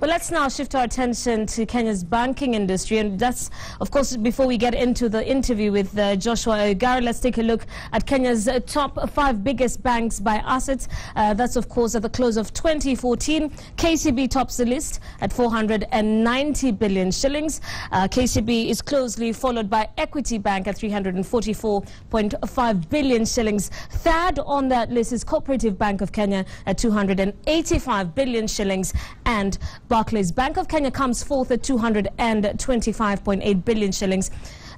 Well, let's now shift our attention to Kenya's banking industry. And that's, of course, before we get into the interview with uh, Joshua Oigara, let's take a look at Kenya's uh, top five biggest banks by assets. Uh, that's, of course, at the close of 2014. KCB tops the list at 490 billion shillings. Uh, KCB is closely followed by Equity Bank at 344.5 billion shillings. Third on that list is Cooperative Bank of Kenya at 285 billion shillings. And Barclays Bank of Kenya comes fourth at 225.8 billion shillings.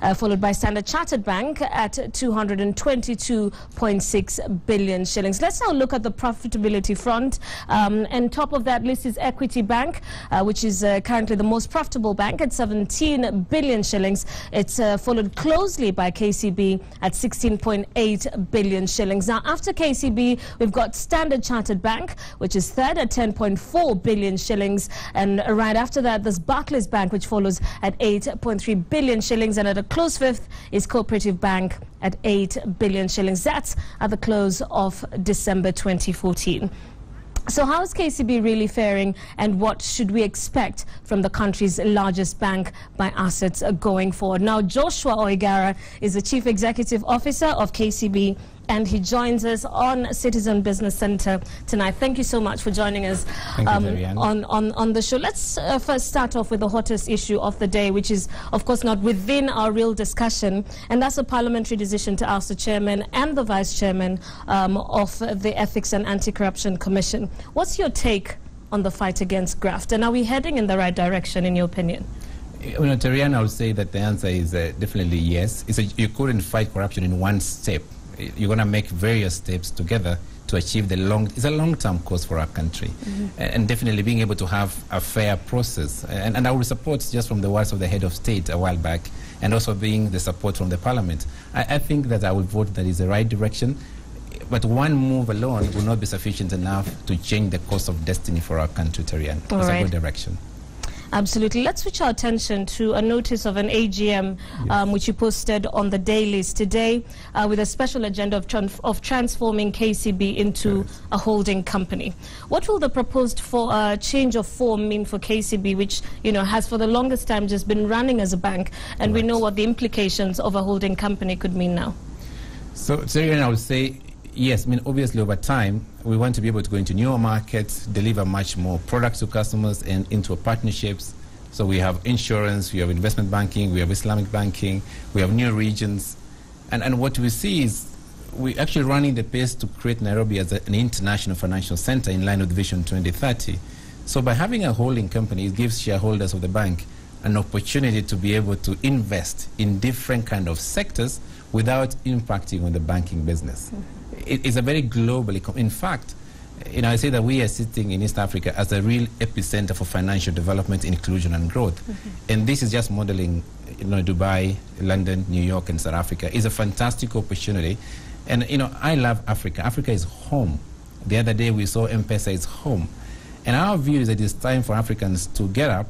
Uh, followed by Standard Chartered Bank at 222.6 billion shillings. Let's now look at the profitability front. Um, and top of that list is Equity Bank, uh, which is uh, currently the most profitable bank at 17 billion shillings. It's uh, followed closely by KCB at 16.8 billion shillings. Now, after KCB, we've got Standard Chartered Bank, which is third at 10.4 billion shillings. And right after that, there's Barclays Bank, which follows at 8.3 billion shillings. And at a close fifth is Cooperative Bank at 8 billion shillings. That's at the close of December 2014. So how is KCB really faring and what should we expect from the country's largest bank by assets going forward? Now, Joshua Oigara is the Chief Executive Officer of KCB and he joins us on Citizen Business Center tonight. Thank you so much for joining us um, on, on, on the show. Let's uh, first start off with the hottest issue of the day, which is, of course, not within our real discussion, and that's a parliamentary decision to ask the chairman and the vice chairman um, of the Ethics and Anti-Corruption Commission. What's your take on the fight against graft, and are we heading in the right direction, in your opinion? You know, Terryanne, I would say that the answer is uh, definitely yes. A, you couldn't fight corruption in one step you're going to make various steps together to achieve the long it's a long-term course for our country mm-hmm. and, definitely being able to have a fair process and, and I will support just from the words of the head of state a while back and also being the support from the parliament I, I think that I will vote that is the right direction but one move alone will not be sufficient enough to change the course of destiny for our country, Terryanne. It's right. a good direction. Absolutely. Let's switch our attention to a notice of an AGM, yes. um, which you posted on the dailies today uh, with a special agenda of, tran of transforming KCB into yes. a holding company. What will the proposed for, uh, change of form mean for KCB, which you know has for the longest time just been running as a bank, and right. we know what the implications of a holding company could mean now? So, Terryanne, I would say yes, I mean, obviously over time, we want to be able to go into newer markets, deliver much more products to customers and into partnerships. So we have insurance, we have investment banking, we have Islamic banking, we have new regions. And, and what we see is we're actually running the pace to create Nairobi as an international financial center in line with Vision 2030. So by having a holding company, it gives shareholders of the bank an opportunity to be able to invest in different kind of sectors without impacting on the banking business. Mm -hmm it is a very globally, in fact, you know, I say that we are sitting in East Africa as a real epicenter for financial development, inclusion, and growth. Mm -hmm. And this is just modeling, you know, Dubai, London, New York, and South Africa. It's a fantastic opportunity. And, you know, I love Africa. Africa is home. The other day we saw M-Pesa is home. And our view is that it's time for Africans to get up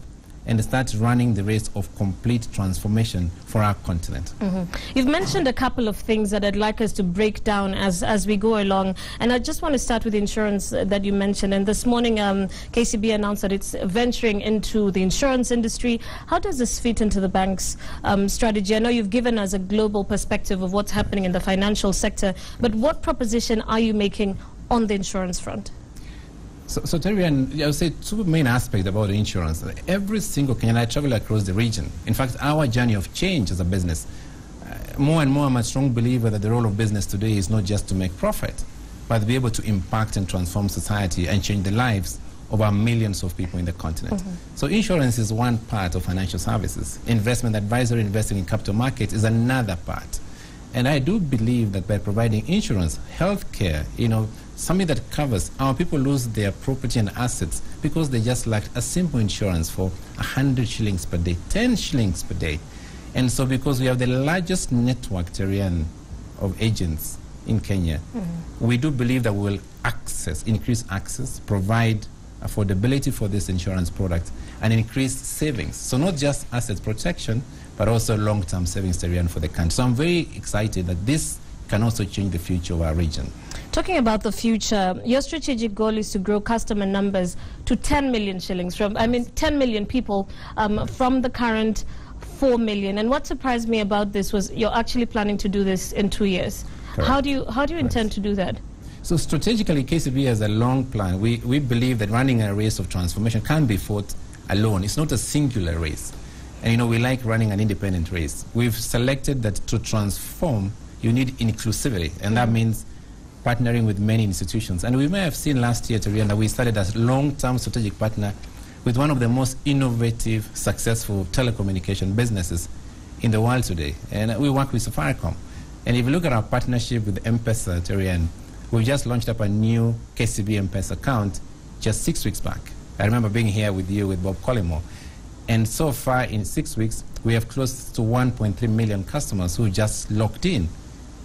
and start running the race of complete transformation for our continent. Mm -hmm. You've mentioned a couple of things that I'd like us to break down as, as we go along. And I just want to start with the insurance that you mentioned. And this morning, um, KCB announced that it's venturing into the insurance industry. How does this fit into the bank's um, strategy? I know you've given us a global perspective of what's happening in the financial sector, but what proposition are you making on the insurance front? So, so Terry, and I would say two main aspects about insurance. Every single Kenyan, I travel across the region. In fact, our journey of change as a business, uh, more and more I'm a strong believer that the role of business today is not just to make profit, but to be able to impact and transform society and change the lives of our millions of people in the continent. Mm -hmm. So insurance is one part of financial services. Investment advisory, investing in capital markets is another part. And I do believe that by providing insurance, healthcare, you know, something that covers our people lose their property and assets because they just lacked a simple insurance for 100 shillings per day, 10 shillings per day. And so because we have the largest network of agents in Kenya, mm we do believe that we will access, increase access, provide affordability for this insurance product, and increase savings. So not just asset protection, but also long-term savings for the country. So I'm very excited that this can also change the future of our region. Talking about the future, your strategic goal is to grow customer numbers to 10 million shillings from, I mean, 10 million people um, from the current 4 million. And what surprised me about this was you're actually planning to do this in two years. Correct. How do you, how do you intend to do that? So strategically, KCB has a long plan. We, we believe that running a race of transformation can be fought alone. It's not a singular race. And you know, we like running an independent race. We've selected that to transform, you need inclusivity, and that means partnering with many institutions. And we may have seen last year, Terryanne, that we started as a long-term strategic partner with one of the most innovative, successful telecommunication businesses in the world today. And we work with Safaricom. And if you look at our partnership with M-Pesa, Terryanne, we just launched up a new KCB M-Pesa account just six weeks back. I remember being here with you with Bob Collymore. And so far, in six weeks, we have close to 1.3 million customers who just logged in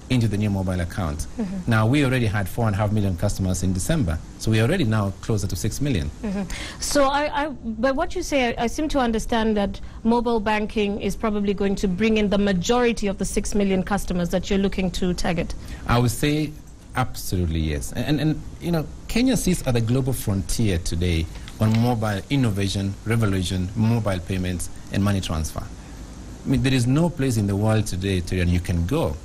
into the new mobile account. Mm-hmm. Now, we already had 4.5 million customers in December, so we're already now closer to 6 million. Mm-hmm. So, I, I, by what you say, I, I, seem to understand that mobile banking is probably going to bring in the majority of the 6 million customers that you're looking to target. I would say absolutely yes. And, and, and you know, Kenya sits at the global frontier today on mobile innovation, revolution, mobile payments, and money transfer. I mean, there is no place in the world today, Terryanne, you can go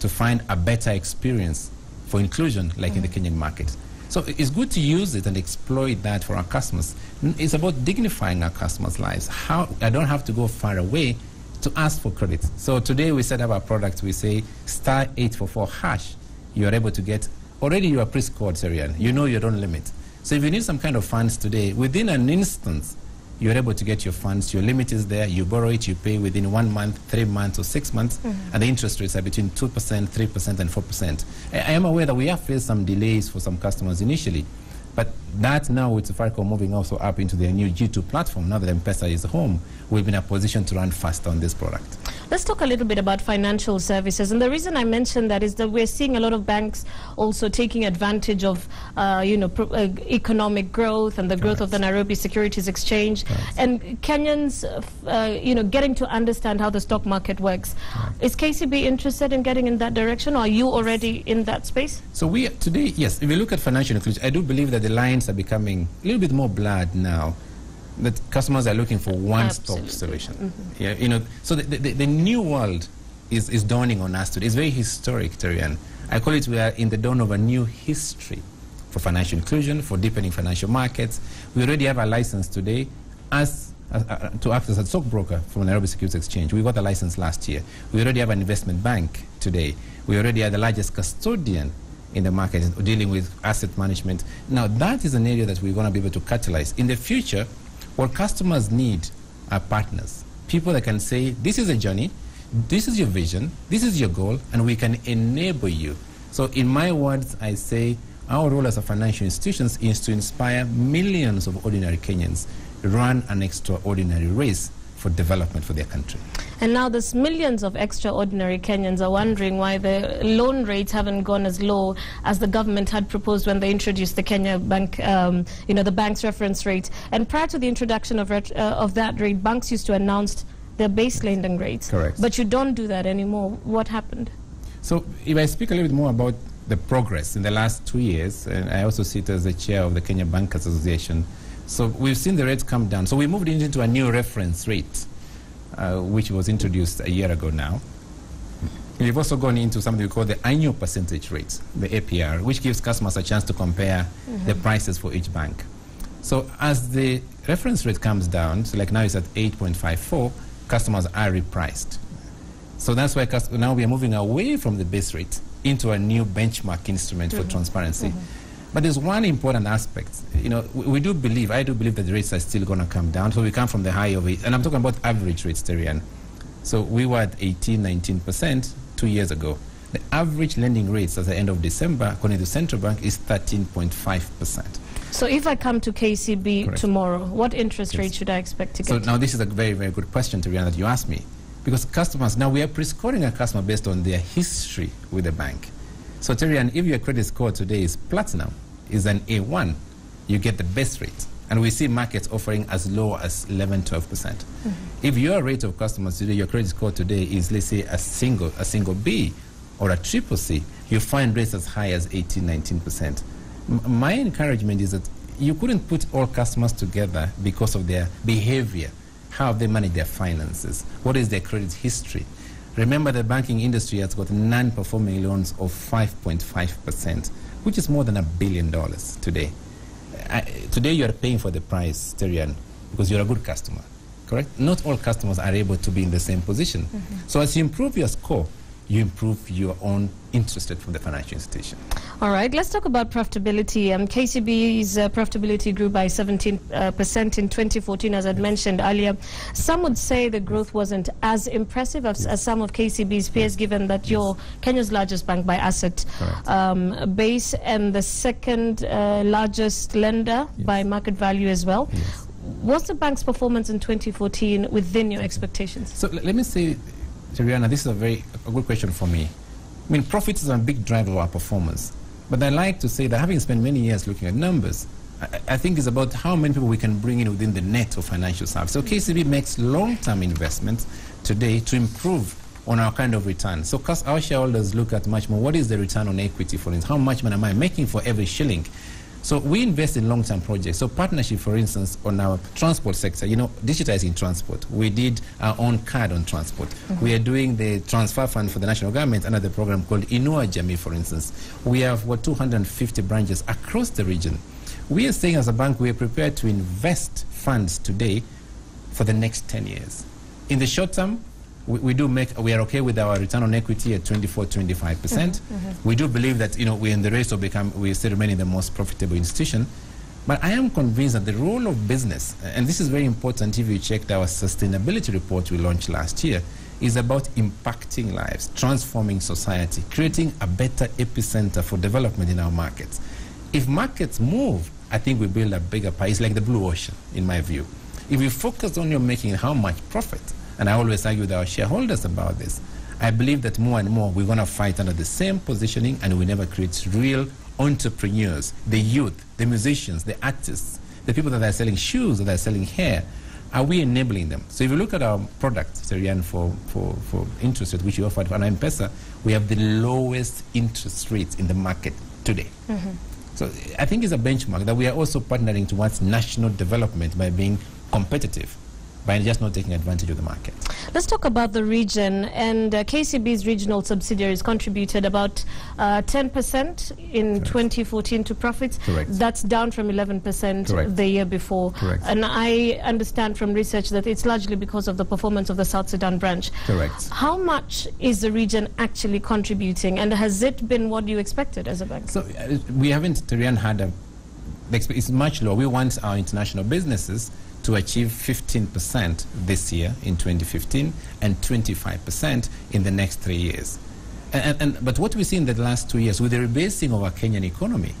to find a better experience for inclusion like mm. in the Kenyan market. So it's good to use it and exploit that for our customers. It's about dignifying our customers' lives. How I don't have to go far away to ask for credit. So today we set up our product. We say star 844 hash. You are able to get already you are pre-scored, Terryanne. You know your own limit. So if you need some kind of funds today, within an instance, you're able to get your funds. Your limit is there. You borrow it, you pay within one month, three months, or six months, mm-hmm. and the interest rates are between 2%, 3%, and 4%. I, I am aware that we have faced some delays for some customers initially. But that now with Safaricom moving also up into their new G2 platform, now that M-Pesa is home, we'll be in a position to run faster on this product. Let's talk a little bit about financial services. And the reason I mention that is that we're seeing a lot of banks also taking advantage of, uh, you know, uh, economic growth and the growth of the Nairobi Securities Exchange. Correct. And Kenyans, uh, you know, getting to understand how the stock market works. Correct. Is KCB interested in getting in that direction or are you already in that space? So we, today, yes, if we look at financial inclusion, I do believe that the lines are becoming a little bit more blurred now that customers are looking for one-stop solution. Mm-hmm. Yeah, you know, so the, the, the, new world is, is dawning on us today. It's very historic, Terryanne. I call it we are in the dawn of a new history for financial inclusion, for deepening financial markets. We already have a license today as uh, uh, to act as a stockbroker from Nairobi Securities Exchange. We got the license last year. We already have an investment bank today. We already are the largest custodian in the market dealing with asset management. Now, that is an area that we're going to be able to catalyze. In the future, what customers need are partners, people that can say, this is a journey, this is your vision, this is your goal, and we can enable you. So in my words, I say our role as a financial institutions is to inspire millions of ordinary Kenyans run an extraordinary race for development for their country. And now there's millions of extraordinary Kenyans are wondering why the loan rates haven't gone as low as the government had proposed when they introduced the Kenya Bank, um, you know, the bank's reference rate. And prior to the introduction of, uh, of that rate, banks used to announce their base lending rates. Correct. But you don't do that anymore. What happened? So if I speak a little bit more about the progress in the last two years, and I also sit as the chair of the Kenya Bankers Association, so we've seen the rates come down. So we moved into a new reference rate, uh, which was introduced a year ago now. We've also gone into something we call the annual percentage rate, the APR, which gives customers a chance to compare mm-hmm. the prices for each bank. So as the reference rate comes down, so like now it's at 8.54, customers are repriced. So that's why now we are moving away from the base rate into a new benchmark instrument mm-hmm. for transparency. Mm-hmm. But there's one important aspect. You know, we, we do believe, I do believe that the rates are still going to come down. So we come from the high of it, and I'm talking about average rates, Terryanne. So we were at 18, 19% two years ago. The average lending rates at the end of December, according to central bank, is 13.5%. So if I come to KCB Correct. tomorrow, what interest yes. rate should I expect to get? So now this is a very, very good question, Terryanne, that you asked me. Because customers, now we are pre-scoring a customer based on their history with the bank. So Terryanne, if your credit score today is platinum, is an A1, you get the best rate. And we see markets offering as low as 11, 12%. mm -hmm. If your rate of customers today, your credit score today is, let's say, a single, a single B, or a triple C, you find rates as high as 18, 19%. M- my encouragement is that you couldn't put all customers together because of their behavior. How they manage their finances? What is their credit history? Remember, the banking industry has got non performing loans of 5.5%, which is more than a billion dollars today. Uh, today, you are paying for the price, Terryanne, because you're a good customer, correct? Not all customers are able to be in the same position. So, as you improve your score, you improve your own interest rate from the financial institution. All right, let's talk about profitability. Um, KCB's uh, profitability grew by 17 uh, percent in 2014, as I'd mentioned earlier. Some would say the growth wasn't as impressive as, as some of KCB's peers, given that you're Kenya's largest bank by asset um, base and the second uh, largest lender by market value as well. Yes. What's the bank's performance in 2014 within your expectations? So let me say, Rihanna, this is a very a good question for me. I mean, profits is a big driver of our performance. But I like to say that having spent many years looking at numbers, I, I think it's about how many people we can bring in within the net of financial service. So KCB makes long-term investments today to improve on our kind of return. So our shareholders look at much more, what is the return on equity, for instance? How much money am I making for every shilling? So we invest in long-term projects. So partnership, for instance, on our transport sector, you know, digitizing transport. We did our own card on transport. Mm-hmm. We are doing the transfer fund for the national government under the program called Inua Jamii, for instance. We have what 250 branches across the region. We are saying as a bank, we are prepared to invest funds today for the next 10 years. In the short term, we, we do make, we are okay with our return on equity at 24, 25%. percent mm-hmm, mm-hmm. We do believe that, you know, we're in the race to become, we still remaining the most profitable institution. But I am convinced that the role of business, and this is very important if you checked our sustainability report we launched last year, is about impacting lives, transforming society, creating a better epicenter for development in our markets. If markets move, I think we build a bigger pie. It's like the blue ocean, in my view. If we focus on your making how much profit, and I always argue with our shareholders about this, I believe that more and more we're going to fight under the same positioning and we never create real entrepreneurs, the youth, the musicians, the artists, the people that are selling shoes, that are selling hair. Are we enabling them? So if you look at our product, Terryanne, for, for, for interest rate, which we offer for M-Pesa, we have the lowest interest rates in the market today. Mm-hmm. So I think it's a benchmark that we are also partnering towards national development by being competitive, by just not taking advantage of the market. Let's talk about the region. And uh, KCB's regional subsidiaries contributed about uh, 10% in Correct. 2014 to profits. Correct. That's down from 11% Correct. the year before. Correct. And I understand from research that it's largely because of the performance of the South Sudan branch. Correct. How much is the region actually contributing? And has it been what you expected as a bank? So uh, we haven't, Terryanne, had a, it's much lower. We want our international businesses to achieve 15% this year in 2015 and 25% in the next three years. And, and, but what we see in the last two years with the rebasing of our Kenyan economy,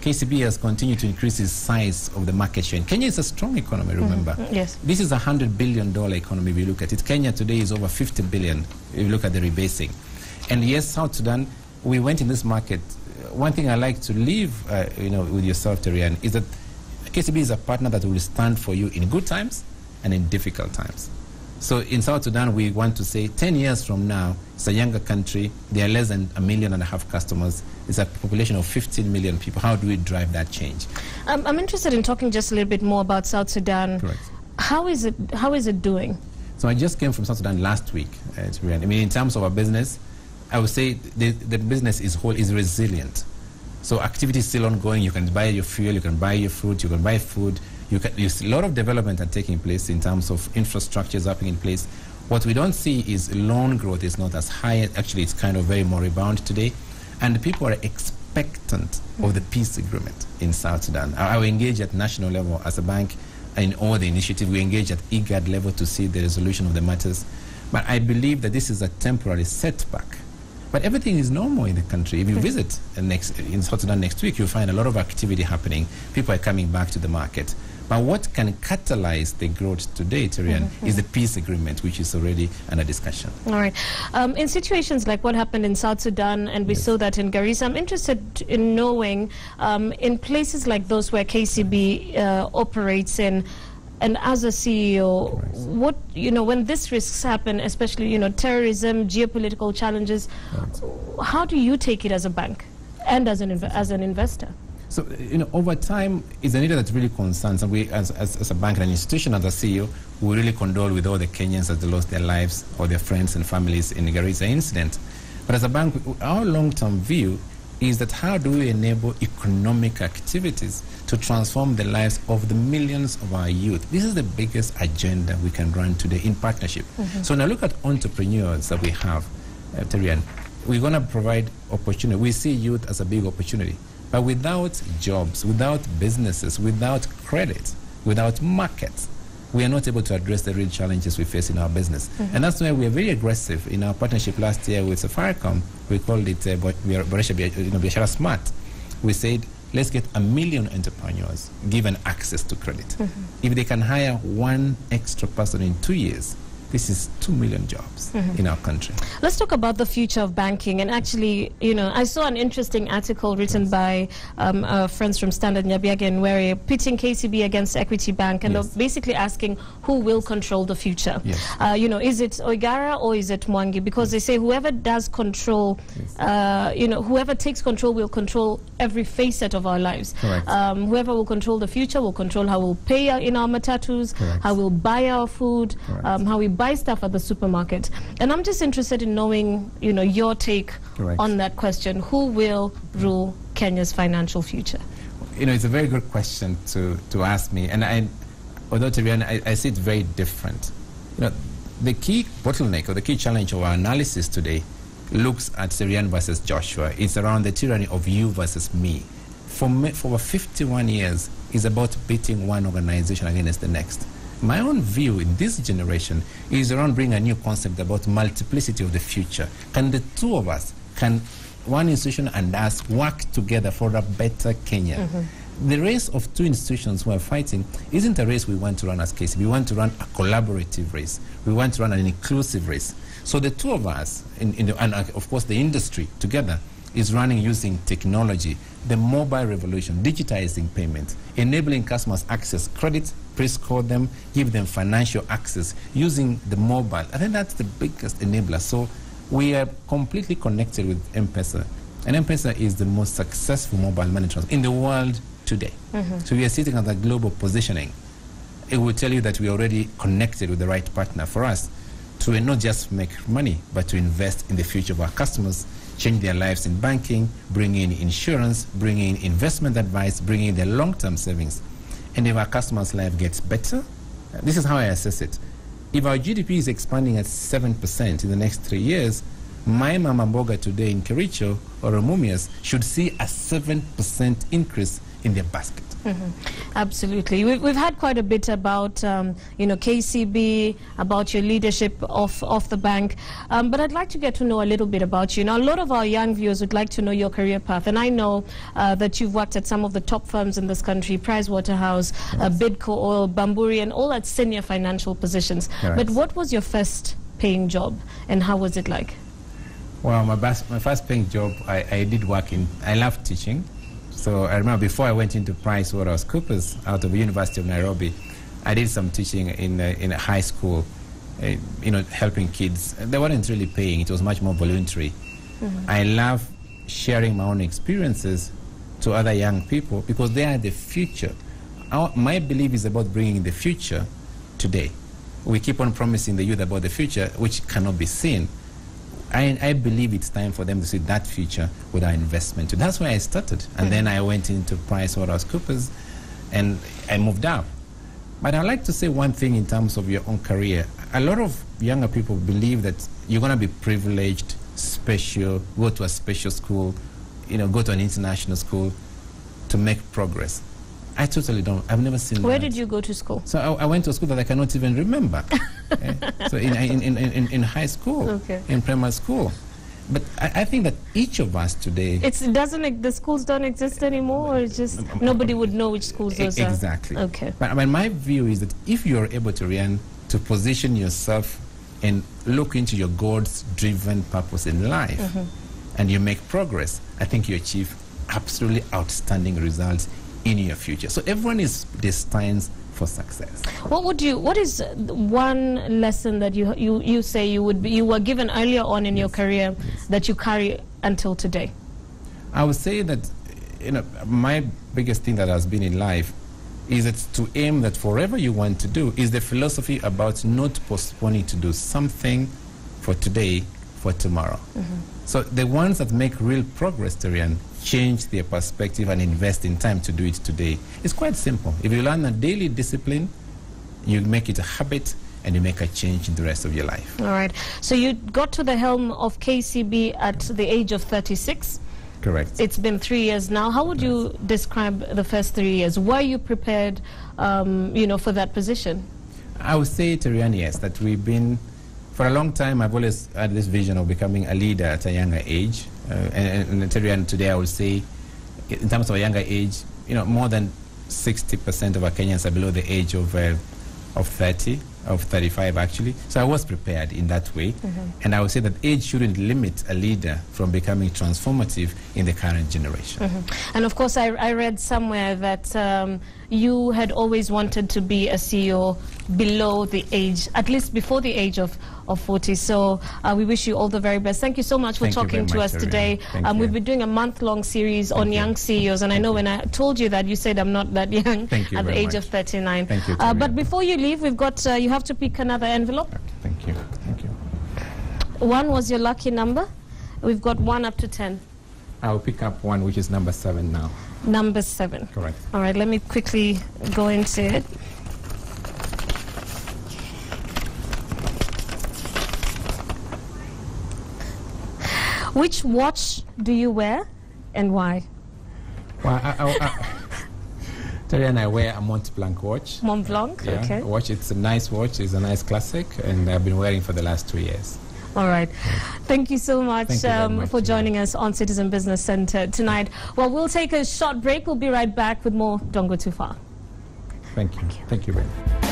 KCB has continued to increase its size of the market share. And Kenya is a strong economy, remember. Yes. This is a $100 billion economy if you look at it. Kenya today is over 50 billion if you look at the rebasing. And yes, South Sudan, we went in this market. One thing I like to leave uh, you know, with yourself, Terryanne, is that KCB is a partner that will stand for you in good times and in difficult times. So in South Sudan, we want to say 10 years from now, it's a younger country. There are less than a million and a half customers. It's a population of 15 million people. How do we drive that change? Um, I'm interested in talking just a little bit more about South Sudan. Correct. How is it? How is it doing? So I just came from South Sudan last week. Uh, to be honest. I mean, in terms of our business, I would say the, the business is whole is resilient. So activity is still ongoing. You can buy your fuel, you can buy your fruit, you can buy food. You can, a lot of development are taking place in terms of infrastructures happening in place. What we don't see is loan growth is not as high. Actually, it's kind of very moribund today, and people are expectant of the peace agreement in South Sudan. I, I will engage at national level as a bank in all the initiative. We engage at IGAD level to see the resolution of the matters. But I believe that this is a temporary setback. But everything is normal in the country. If you visit uh, next, in South Sudan next week, you'll find a lot of activity happening. People are coming back to the market. But what can catalyze the growth today, Terryanne, is the peace agreement, which is already under discussion. All right. Um, in situations like what happened in South Sudan, and we Yes. saw that in Garissa, I'm interested in knowing, um, in places like those where KCB uh, operates in, and as a CEO, what you know when these risks happen, especially you know terrorism, geopolitical challenges, how do you take it as a bank and as an as an investor? So, you know, over time, it's an area that really concerns, and we, as, as, as a bank and an institution, as a CEO, we really condole with all the Kenyans that lost their lives or their friends and families in the Garissa incident. But as a bank, our long-term view is that how do we enable economic activities to transform the lives of the millions of our youth? This is the biggest agenda we can run today in partnership. So now look at entrepreneurs that we have, uh, Terryanne. We're going to provide opportunity. We see youth as a big opportunity. But without jobs, without businesses, without credit, without markets, we are not able to address the real challenges we face in our business. And that's why we are very aggressive in our partnership last year with Safaricom. We called it uh, Bia- Boresha you know, Biashara Smart. We said, let's get a million entrepreneurs given access to credit. If they can hire one extra person in two years, this is two million jobs in our country. Let's talk about the future of banking. And actually, you know, I saw an interesting article written by um, uh, friends from Standard Nyabiagen where they're pitching KCB against Equity Bank and Yes. they're basically asking who will control the future. Yes. Uh, you know, is it Oigara or is it Mwangi? Because they say whoever does control, uh, you know, whoever takes control will control every facet of our lives. Um, whoever will control the future will control how we'll pay in our matatus, Correct. how we'll buy our food, um, how we buy stuff at the supermarket. And I'm just interested in knowing, you know, your take Correct. on that question. Who will rule Kenya's financial future? you know, it's a very good question to, to ask me. And I, although to be honest, I, I see it very different. You know, the key bottleneck or the key challenge of our analysis today looks at Terryanne versus Joshua. It's around the tyranny of you versus me. For, me, for over 51 years, it's about beating one organization against the next. My own view in this generation is around bringing a new concept about multiplicity of the future. Can the two of us, can one institution and us work together for a better Kenya? The race of two institutions who are fighting isn't a race we want to run as KCB. We want to run a collaborative race. We want to run an inclusive race. So the two of us, in, in the, and uh, of course the industry together, is running using technology, the mobile revolution, digitizing payments, enabling customers access credit, pre-score them, give them financial access using the mobile. I think that's the biggest enabler. So we are completely connected with M-Pesa. And M-Pesa is the most successful mobile money transfer in the world today. Mm-hmm. So we are sitting at that global positioning. It will tell you that we are already connected with the right partner for us to not just make money, but to invest in the future of our customers, change their lives in banking, bring in insurance, bring in investment advice, bring in their long-term savings. And if our customers' life gets better, this is how I assess it. If our GDP is expanding at 7% in the next three years, my mama mboga today in Kericho or Mumias should see a 7% increase in their basket. Absolutely. We've, we've had quite a bit about, um, you know, KCB, about your leadership of, of the bank. Um, but I'd like to get to know a little bit about you. Now, a lot of our young viewers would like to know your career path. And I know uh, that you've worked at some of the top firms in this country, Pricewaterhouse, uh, Bidco Oil, Bamburi, and all at senior financial positions. Correct. But what was your first paying job and how was it like? Well, my, bas- my first paying job, I, I did work in, I love teaching. So I remember before I went into Price Waterhouse Coopers out of the University of Nairobi, I did some teaching in a, in a high school, uh, you know, helping kids. They weren't really paying, it was much more voluntary. I love sharing my own experiences to other young people because they are the future. Our, my belief is about bringing the future today. We keep on promising the youth about the future, which cannot be seen. I, I believe it's time for them to see that future with our investment. So That's why I started. And hmm. then I went into PricewaterhouseCoopers and I moved up. But I'd like to say one thing in terms of your own career. A lot of younger people believe that you're going to be privileged, special, go to a special school, you know, go to an international school to make progress. I totally don't. I've never seen Where that. did you go to school? So I, I went to a school that I cannot even remember. So in, in, in, in, in high school, Okay. in primary school. But I, I think that each of us today. It's, it doesn't, the schools don't exist anymore or it's just nobody would know which schools those are? exactly. Okay. But, but my view is that if you're able to learn to position yourself and look into your God's driven purpose in life Mm-hmm. and you make progress, I think you achieve absolutely outstanding results in your future. So everyone is destined for success. What would you? What is one lesson that you you you say you would be, you were given earlier on in your career that you carry until today? I would say that you know my biggest thing that has been in life is it to aim that forever you want to do is the philosophy about not postponing to do something for today for tomorrow. So the ones that make real progress, Terryanne, change their perspective and invest in time to do it today. It's quite simple. If you learn a daily discipline, you make it a habit and you make a change in the rest of your life. All right. So you got to the helm of KCB at the age of 36. Correct. It's been three years now. How would you describe the first three years? Were you prepared, um, you know, for that position? I would say, Terryanne, yes, that we've been, for a long time, I've always had this vision of becoming a leader at a younger age. Uh, and, and today I would say, in terms of a younger age, you know, more than 60% of our Kenyans are below the age of, uh, of 30, of 35 actually. So I was prepared in that way. And I would say that age shouldn't limit a leader from becoming transformative in the current generation. And of course, I, I read somewhere that um, you had always wanted to be a CEO below the age, at least before the age of, of 40. So uh, we wish you all the very best. Thank you so much for Thank talking to much, us today. Um, we've been doing a month long series on you. young CEOs, and I know when I told you that, you said I'm not that young Thank you at the age of 39. Thank you, Uh, but before you leave, we've got, uh, you have to pick another envelope. Thank you. Thank you. One was your lucky number. We've got one up to 10. I'll pick up one which is number seven now. Number seven. Correct. All right, let me quickly go into it. Which watch do you wear and why? Well, I, I, I, Terry and I wear a Mont Blanc watch. Mont Blanc? Yeah, Okay. watch. It's a nice watch. It's a nice classic, and I've been wearing for the last two years. All right. Thank you so much, Thank you um, much, for yeah. joining us on Citizen Business Center tonight. Well, we'll take a short break. We'll be right back with more Don't Go Too Far. Thank you. Thank you very much.